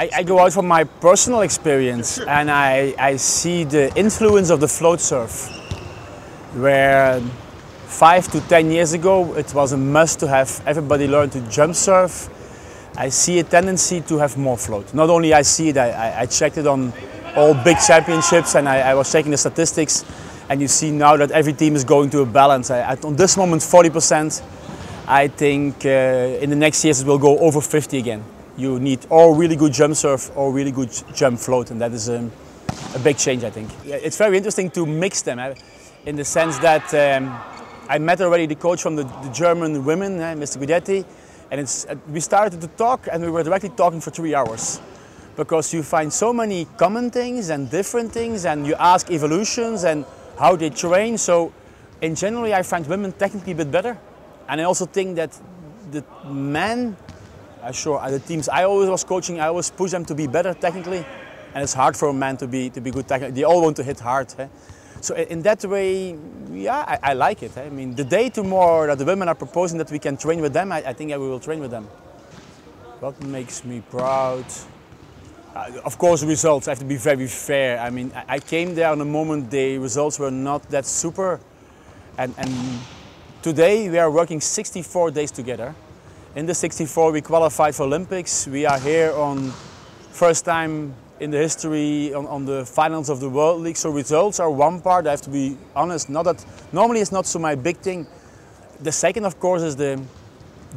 I, I, go out from my personal experience and I, I see the influence of the float serve. Where five to ten years ago it was a must to have everybody learn to jump serve. I see a tendency to have more float. Not only I see it, I, I checked it on all big championships and I, I, was checking the statistics and you see now that every team is going to a balance. I, at, on this moment 40%. I think uh, in the next years it will go over 50 again. You need or really good jump serve or really good jump float and that is um, a big change I think. It's very interesting to mix them eh, in the sense that um, I met already the coach from the, the German women, eh, Mr. Guidetti, and uh, we started to talk and we were directly talking for three hours because you find so many common things and different things and you ask evolutions and how they train. So in general, I find women technically a bit better. And I also think that the men, uh, sure, the teams I always was coaching, I always push them to be better technically. And it's hard for a man to be, to be good technically. They all want to hit hard. Eh? So in that way, yeah, I, I like it. Eh? I mean, the day tomorrow that the women are proposing that we can train with them, I, I think I will train with them. What makes me proud? Uh, of course, the results have to be very fair. I mean, I came there on a moment the results were not that super. And, and today we are working 64 days together. In the 64 we qualified for Olympics. We are here on first time in the history on, on, the finals of the World League. So results are one part, I have to be honest. Not that, normally it's not so my big thing. The second of course is the,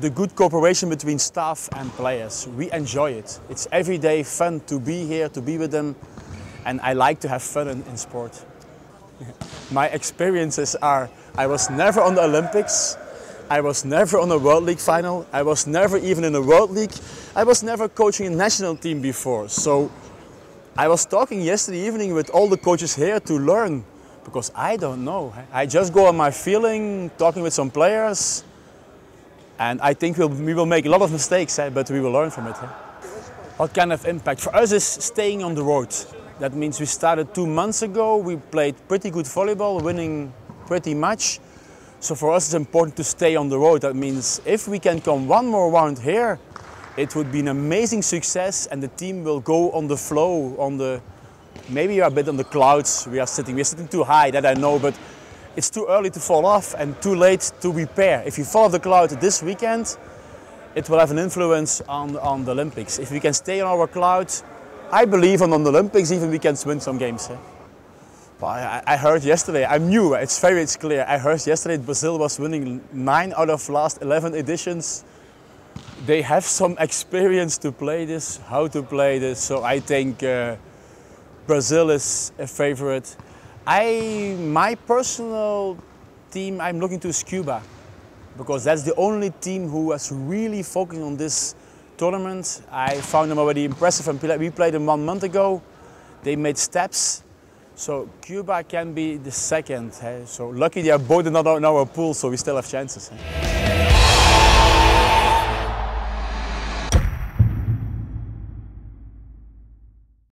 the good cooperation between staff and players. We enjoy it. It's every day fun to be here, to be with them, and I like to have fun in, in sport. My experiences are I was never on the Olympics, I was never on a World League final, I was never even in a World League, I was never coaching a national team before. So I was talking yesterday evening with all the coaches here to learn because I don't know. I just go on my feeling, talking with some players, and I think we'll, we will make a lot of mistakes, eh, but we will learn from it. Eh. What kind of impact? For us is staying on the road. That means we started two months ago, we played pretty good volleyball, winning pretty much. So for us it's important to stay on the road. That means if we can come one more round here, it would be an amazing success and the team will go on the flow, on the, maybe a bit on the clouds we are sitting. We're sitting too high, that I know, but it's too early to fall off and too late to repair. If you follow the cloud this weekend, it will have an influence on, on the Olympics. If we can stay on our cloud, I believe on, the Olympics even we can win some games. Eh? I, I, heard yesterday, I'm new, it's very it's clear. I heard yesterday Brazil was winning 9 out of last 11 editions. They have some experience to play this, how to play this, so I think uh, Brazil is a favorite. I, my personal team, I'm looking to Cuba because that's the only team who was really focusing on this tournament. I found them already impressive and we played them one month ago. They made steps. So Cuba can be the second. Hey? So lucky they are both in our pool, so we still have chances. Hey?